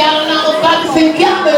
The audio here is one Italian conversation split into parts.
quero não, não vai ficar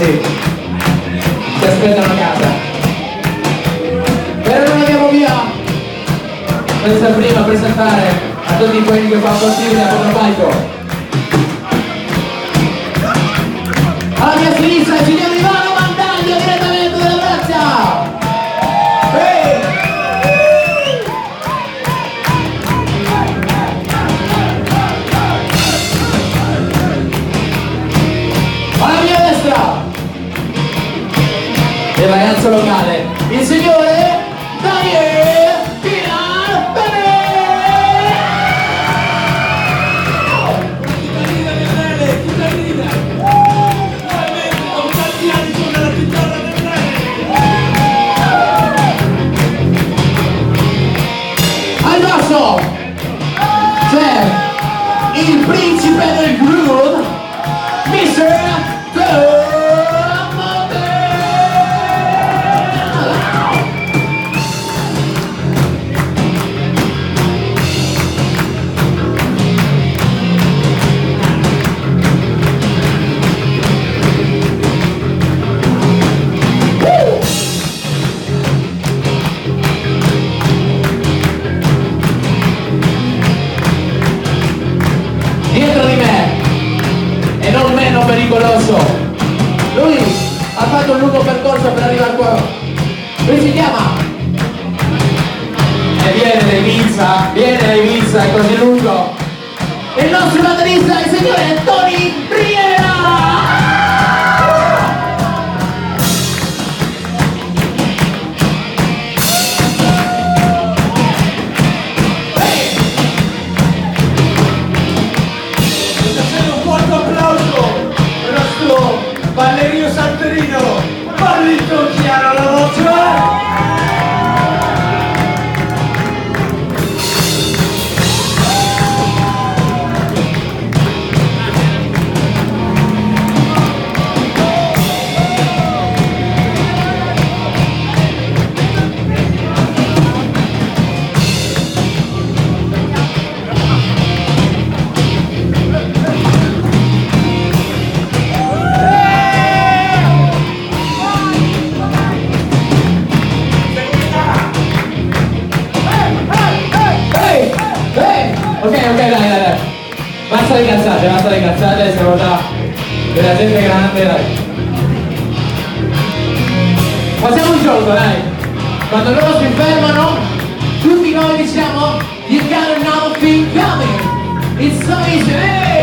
sì. Ci aspettano a casa. Però non andiamo via. Senza prima presentare a tutti quelli che fanno possibile a Contropaico. alla mia sinistra il signor Ivano Mandaglio direttamente dalla Brazia alla il principe del groove Mr. percorso. Lui ha fatto un lungo percorso per arrivare qua. Lui si chiama. E viene l'Ivinza, viene l'Ivinza, è così lungo. Il nostro batterista è il signore Tony Bria. Valerio Santorino, Pablito Chiaro, la voce. Cazzate, basta le cazzate, siamo da della gente grande, dai. Facciamo un gioco, dai. Quando loro si fermano, tutti noi diciamo You got another thing coming. It's so easy. Hey!